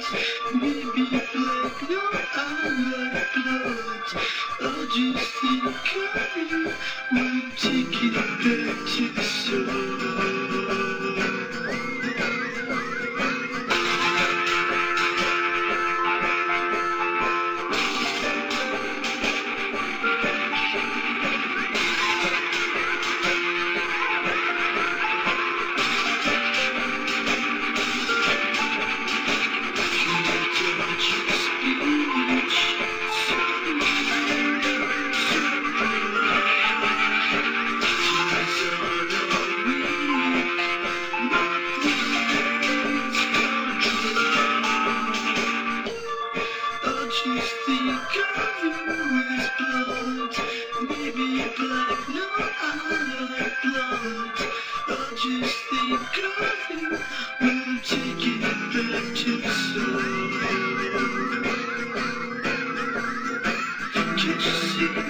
Maybe black, no, I like blood. I'll just think of you when I'm taking it back to the soul. just think of you as blonde? Maybe black, no, I like blonde. I just think of you, we'll take it back to soul. Can't you see?